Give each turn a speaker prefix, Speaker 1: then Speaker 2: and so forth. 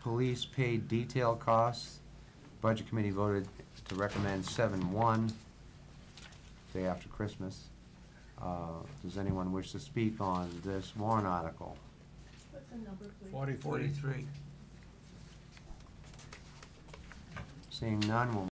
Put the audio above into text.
Speaker 1: police paid detail costs. Budget committee voted to recommend seven one, day after Christmas. Uh, Does anyone wish to speak on this warrant article?
Speaker 2: What's the number, please?
Speaker 3: Forty-three.
Speaker 1: Seeing none, we'll